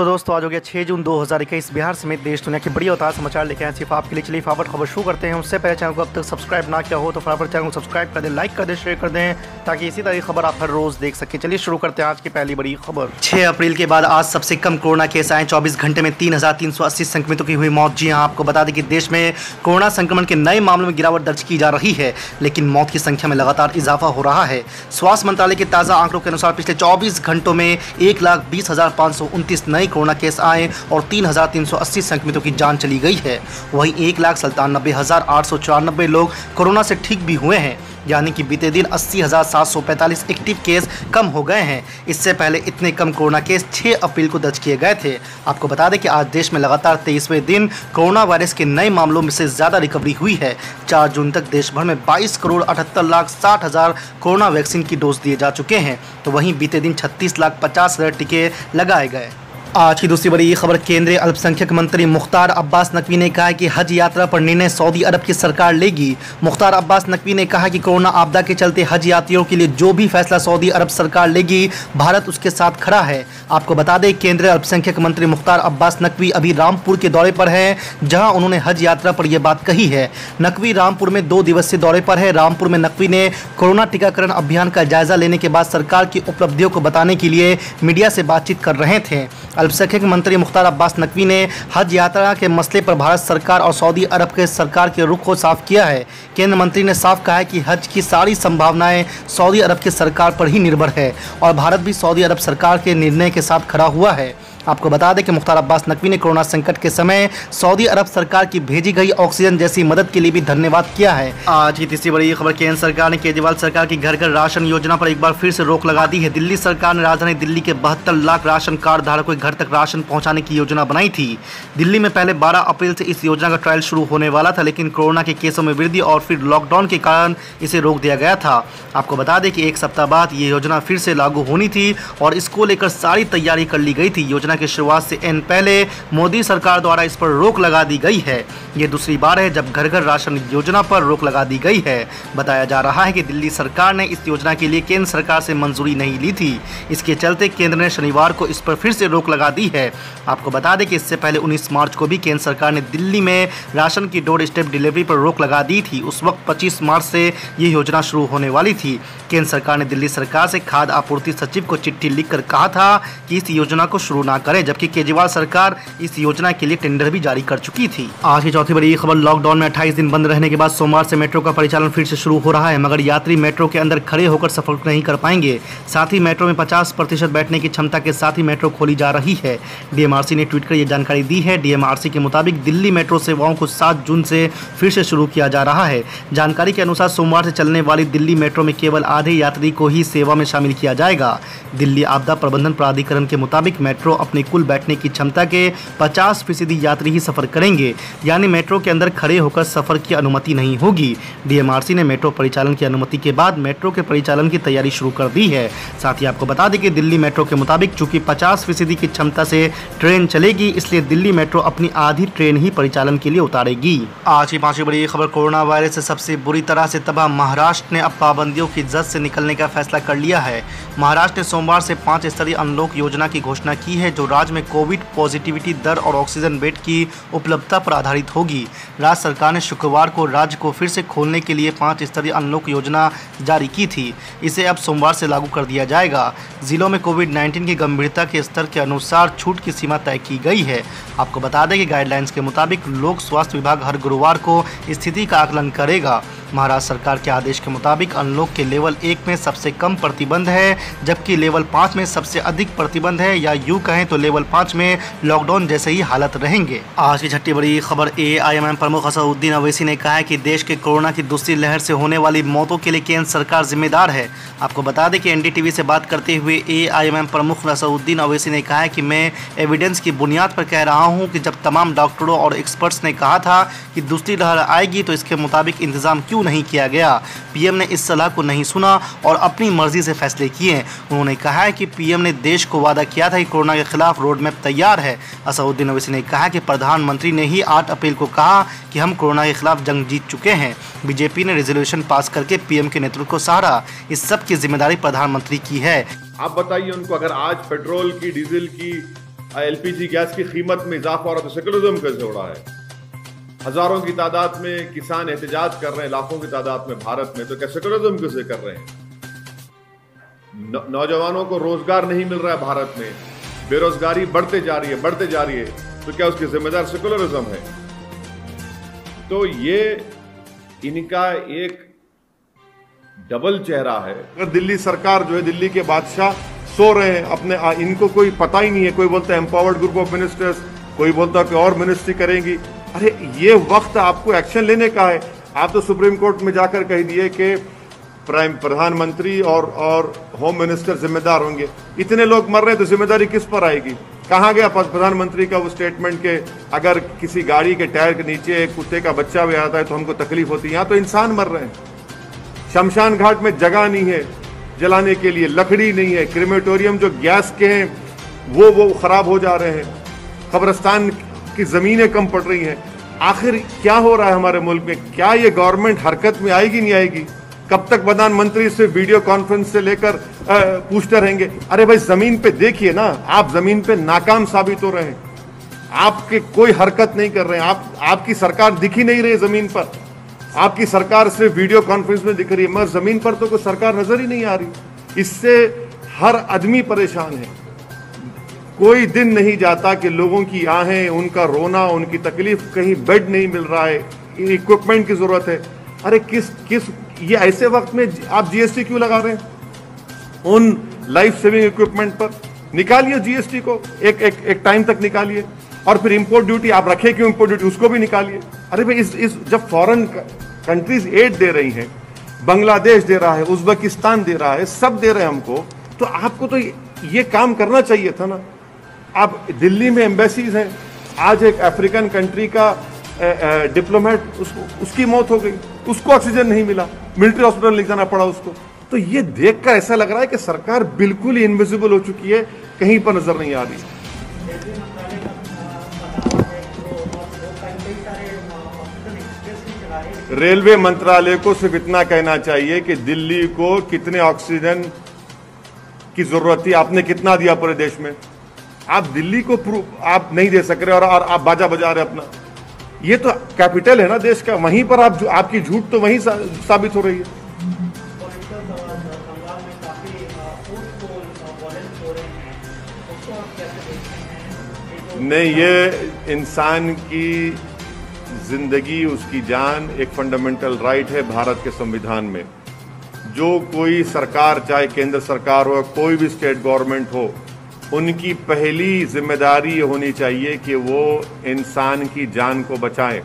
तो दोस्तों, आज हो गया 6 जून 2021 बिहार समेत देश दुनिया की बड़ी अवतार समाचार लेके आए सिर्फ़ आपके लिए चलिए फावट खबर शुरू करते हैं। उससे पहले चैनल को अब तक सब्सक्राइब ना किया हो तो फटाफट चैनल को सब्सक्राइब कर दें, लाइक कर दें, शेयर कर दें, ताकि इसी तरह की खबर आप हर रोज देख सकें। चलिए शुरू करते हैं आज की पहली बड़ी खबर। छह अप्रैल के बाद आज सबसे कम कोरोना केस आए। चौबीस घंटे में तीन हज़ार तीन सौ अस्सी संक्रमितों की हुई मौत। जी हाँ आपको बता दें कि देश में कोरोना संक्रमण के नए मामलों में गिरावट दर्ज की जा रही है, लेकिन मौत की संख्या में लगातार इजाफा हो रहा है। स्वास्थ्य मंत्रालय के ताज़ा आंकड़ों के अनुसार पिछले चौबीस घंटों में एक लाख बीस हज़ार पाँच सौ उनतीस नए कोरोना केस आए और तीन हज़ार तीन सौ अस्सी संक्रमितों की जान चली गई है। वहीं एक लाख सत्तानबे लोग कोरोना से ठीक भी हुए हैं, यानी कि बीते दिन अस्सी हज़ार सात सौ पैंतालीस एक्टिव केस कम हो गए हैं। इससे पहले इतने कम कोरोना केस 6 अप्रैल को दर्ज किए गए थे। आपको बता दें कि आज देश में लगातार तेईसवें दिन कोरोना वायरस के नए मामलों में से ज़्यादा रिकवरी हुई है। चार जून तक देश भर में बाईस करोड़ अठहत्तर लाख साठ हज़ार कोरोना वैक्सीन की डोज दिए जा चुके हैं। तो वहीं बीते दिन छत्तीस लाख पचास टीके लगाए गए। आज की दूसरी बड़ी खबर, केंद्रीय अल्पसंख्यक मंत्री मुख्तार अब्बास नकवी ने कहा कि हज यात्रा पर निर्णय सऊदी अरब की सरकार लेगी। मुख्तार अब्बास नकवी ने कहा कि कोरोना आपदा के चलते हज यात्रियों के लिए जो भी फैसला सऊदी अरब सरकार लेगी, भारत उसके साथ खड़ा है। आपको बता दें, केंद्रीय अल्पसंख्यक मंत्री मुख्तार अब्बास नकवी अभी रामपुर के दौरे पर है, जहाँ उन्होंने हज यात्रा पर यह बात कही है। नकवी रामपुर में दो दिवसीय दौरे पर है। रामपुर में नकवी ने कोरोना टीकाकरण अभियान का जायजा लेने के बाद सरकार की उपलब्धियों को बताने के लिए मीडिया से बातचीत कर रहे थे। अल्पसंख्यक मंत्री मुख्तार अब्बास नकवी ने हज यात्रा के मसले पर भारत सरकार और सऊदी अरब के सरकार के रुख को साफ़ किया है। केंद्र मंत्री ने साफ़ कहा है कि हज की सारी संभावनाएँ सऊदी अरब की सरकार पर ही निर्भर है और भारत भी सऊदी अरब सरकार के निर्णय के साथ खड़ा हुआ है। आपको बता दें कि मुख्तार अब्बास नकवी ने कोरोना संकट के समय सऊदी अरब सरकार की भेजी गई ऑक्सीजन जैसी मदद के लिए भी धन्यवाद किया है। आज की तीसरी बड़ी खबर, केंद्र सरकार ने केजरीवाल सरकार की घर घर राशन योजना पर एक बार फिर से रोक लगा दी है। दिल्ली सरकार ने राजधानी दिल्ली के बहत्तर लाख राशन कार्ड धारकों के घर तक राशन पहुँचाने की योजना बनाई थी। दिल्ली में पहले बारह अप्रैल से इस योजना का ट्रायल शुरू होने वाला था, लेकिन कोरोना के केसों में वृद्धि और फिर लॉकडाउन के कारण इसे रोक दिया गया था। आपको बता दें कि एक सप्ताह बाद ये योजना फिर से लागू होनी थी और इसको लेकर सारी तैयारी कर ली गई थी। योजना की शुरुआत से एन पहले मोदी सरकार द्वारा इस पर रोक लगा दी गई है। ये दूसरी बार है जब घर घर राशन योजना पर रोक लगा दी गई है। बताया जा रहा है कि दिल्ली सरकार ने इस योजना के लिए केंद्र सरकार से मंजूरी नहीं ली थी। इसके चलते केंद्र ने शनिवार को इस पर फिर से रोक लगा दी है। आपको बता दें कि इससे पहले उन्नीस मार्च को भी केंद्र सरकार ने दिल्ली में राशन की डोर स्टेप डिलीवरी पर रोक लगा दी थी। उस वक्त पच्चीस मार्च से ये योजना शुरू होने वाली थी। केंद्र सरकार ने दिल्ली सरकार से खाद्य आपूर्ति सचिव को चिट्ठी लिखकर कहा था कि इस योजना को शुरू ना करें, जबकि केजरीवाल सरकार इस योजना के लिए टेंडर भी जारी कर चुकी थी। आज की चौथी बड़ी खबर लॉकडाउन में अट्ठाईस दिन बंद रहने के बाद सोमवार से मेट्रो का परिचालन फिर से शुरू हो रहा है, मगर यात्री मेट्रो के अंदर खड़े होकर सफ़र नहीं कर पाएँगे। साथ ही मेट्रो में पचास बैठने की क्षमता के साथ ही मेट्रो खोली जा रही है। डीएमआरसी ने ट्वीट कर यह जानकारी दी है। डीएमआरसी के मुताबिक दिल्ली मेट्रो सेवाओं को सात जून से फिर से शुरू किया जा रहा है। जानकारी के अनुसार सोमवार से चलने वाली दिल्ली मेट्रो में केवल आधे यात्री को ही सेवा में शामिल किया जाएगा। दिल्ली आपदा प्रबंधन प्राधिकरण के मुताबिक मेट्रो अपनी कुल बैठने की क्षमता के 50 फ़ीसदी यात्री ही सफ़र करेंगे। यानी मेट्रो के अंदर खड़े होकर सफ़र की अनुमति नहीं होगी। डीएमआरसी ने मेट्रो परिचालन की अनुमति के बाद मेट्रो के परिचालन की तैयारी शुरू कर दी है। साथ ही आपको बता दें कि दिल्ली मेट्रो के मुताबिक चूँकि पचास फ़ीसदी की क्षमता से ट्रेन चलेगी, इसलिए दिल्ली मेट्रो अपनी आधी ट्रेन ही परिचालन के लिए उतारेगी। आज की पांचवी बड़ी खबर, कोरोना वायरस से सबसे बुरी तरह से तबाह महाराष्ट्र ने अब पाबंदियों की जद से निकलने का फैसला कर लिया है। महाराष्ट्र ने सोमवार से पाँच स्तरीय अनलॉक योजना की घोषणा की है जो राज्य में कोविड पॉजिटिविटी दर और ऑक्सीजन बेड की उपलब्धता पर आधारित होगी। राज्य सरकार ने शुक्रवार को राज्य को फिर से खोलने के लिए पाँच स्तरीय अनलॉक योजना जारी की थी। इसे अब सोमवार से लागू कर दिया जाएगा। जिलों में कोविड 19 की गंभीरता के स्तर के अनुसार छूट की सीमा तय की गई है। आपको बता दें कि गाइडलाइंस के मुताबिक लोक स्वास्थ्य विभाग हर गुरुवार को स्थिति का आकलन करेगा। महाराष्ट्र सरकार के आदेश के मुताबिक अनलॉक के लेवल एक में सबसे कम प्रतिबंध है, जबकि लेवल पाँच में सबसे अधिक प्रतिबंध है, या यूँ कहें तो लेवल पाँच में लॉकडाउन जैसे ही हालत रहेंगे। आज की छठी बड़ी खबर ए आई प्रमुख असदुद्दीन अवैसी ने कहा है कि देश के कोरोना की दूसरी लहर से होने वाली मौतों के लिए केंद्र सरकार जिम्मेदार है। आपको बता दें कि एनडीटीवी से बात करते हुए ए आई प्रमुख असदुद्दीन अवैसी ने कहा है कि मैं एविडेंस की बुनियाद पर कह रहा हूँ कि जब तमाम डॉक्टरों और एक्सपर्ट्स ने कहा था कि दूसरी लहर आएगी तो इसके मुताबिक इंतज़ाम क्यों नहीं किया गया। पीएम ने इस सलाह को नहीं सुना और अपनी मर्ज़ी से फैसले किए। उन्होंने कहा है कि पीएम ने देश को वादा किया था कि कोरोना के खिलाफ रोड मैप तैयार है। असउद्दीन ओवैसी ने कहा कि प्रधानमंत्री ने ही आठ अप्रैल को कहा कि हम कोरोना के खिलाफ जंग जीत चुके हैं। बीजेपी ने रेजोल्यूशन पास करके पीएम के नेतृत्व को सहारा। इस सब की ज़िम्मेदारी प्रधानमंत्री की है। आप बताइए उनको, अगर आज पेट्रोल की, डीजल की, एलपीजी, गैस की कीमत में इजाफा है तो सेकुलरिज्म कैसे हो रहा है? हज़ारों की तादाद में किसान एहतजाज कर रहे हैं, लाखों की तादाद में भारत में। तो क्या सेकुलरिज्म कैसे कर रहे हैं? नौजवानों को रोज़गार नहीं मिल रहा है भारत में। बेरोजगारी बढ़ते जा रही है, बढ़ते जा रही है। तो क्या उसकी जिम्मेदार सेकुलरिज्म है? तो ये, इनका एक डबल चेहरा है। अगर दिल्ली सरकार जो है, दिल्ली के बादशाह सो रहे हैं, अपने इनको कोई पता ही नहीं है। कोई बोलता है एम्पावर्ड ग्रुप ऑफ़ मिनिस्टर्स कोई बोलता है कि और मिनिस्ट्री करेंगी। अरे, ये वक्त आपको एक्शन लेने का है। आप तो सुप्रीम कोर्ट में जाकर कह दिए कि प्राइम प्रधानमंत्री और और होम मिनिस्टर जिम्मेदार होंगे। इतने लोग मर रहे हैं तो ज़िम्मेदारी किस पर आएगी? कहा गया प्रधानमंत्री का वो स्टेटमेंट के, अगर किसी गाड़ी के टायर के नीचे एक कुत्ते का बच्चा भी आता है तो हमको तकलीफ़ होती है। यहाँ तो इंसान मर रहे हैं। शमशान घाट में जगह नहीं है जलाने के लिए, लकड़ी नहीं है। क्रिमेटोरियम जो गैस के हैं, वो वो खराब हो जा रहे हैं। कब्रस्तान की ज़मीनें कम पड़ रही हैं। आखिर क्या हो रहा है हमारे मुल्क में? क्या ये गवर्नमेंट हरकत में आएगी, नहीं आएगी? कब तक प्रधानमंत्री से वीडियो कॉन्फ्रेंस से लेकर पूछते रहेंगे, अरे भाई, ज़मीन पे देखिए ना, आप ज़मीन पे नाकाम साबित हो रहे हैं। आपके कोई हरकत नहीं कर रहे हैं। आप, आपकी सरकार दिख ही नहीं रही ज़मीन पर। आपकी सरकार सिर्फ़ वीडियो कॉन्फ्रेंस में दिख रही है। मगर ज़मीन पर तो कोई सरकार नज़र ही नहीं आ रही। इससे हर आदमी परेशान है। कोई दिन नहीं जाता कि लोगों की आहें, उनका रोना, उनकी तकलीफ़ कहीं बेड नहीं मिल रहा है। इक्विपमेंट की ज़रूरत है। अरे किस किस, ये ऐसे वक्त में आप जीएसटी क्यों लगा रहे हैं? उन लाइफ सेविंग इक्विपमेंट पर। निकालिए जीएसटी को। एक एक एक टाइम तक निकालिए। और फिर इंपोर्ट ड्यूटी आप रखे क्यों इंपोर्ट ड्यूटी उसको भी निकालिए। अरे भाई, इस इस, जब फॉरेन कंट्रीज़ एड दे रही हैं, बांग्लादेश दे रहा है, उज्बेकिस्तान दे रहा है, सब दे रहे हैं हमको तो आपको तो ये काम करना चाहिए था ना। अब दिल्ली में एम्बेसीज हैं। आज एक अफ्रीकन कंट्री का डिप्लोमेट उसको उसकी मौत हो गई। उसको ऑक्सीजन नहीं मिला। मिलिट्री हॉस्पिटल ले जाना पड़ा उसको। तो ये देखकर ऐसा लग रहा है कि सरकार बिल्कुल ही इनविजिबल हो चुकी है। कहीं पर नज़र नहीं आ रही। रेलवे मंत्रालय को सिर्फ़ इतना कहना चाहिए कि दिल्ली को कितने ऑक्सीजन की ज़रूरत थी। आपने कितना दिया पूरे देश में? आप दिल्ली को प्रूफ आप नहीं दे सक रहे और, और आप बाजा बजा रहे अपना। ये तो कैपिटल है ना देश का। वहीं पर आप आपकी झूठ तो वहीं सा, साबित हो रही है। नहीं ये इंसान की ज़िंदगी उसकी जान एक फंडामेंटल राइट है भारत के संविधान में। जो कोई सरकार चाहे केंद्र सरकार हो कोई भी स्टेट गवर्नमेंट हो उनकी पहली ज़िम्मेदारी होनी चाहिए कि वो इंसान की जान को बचाएँ।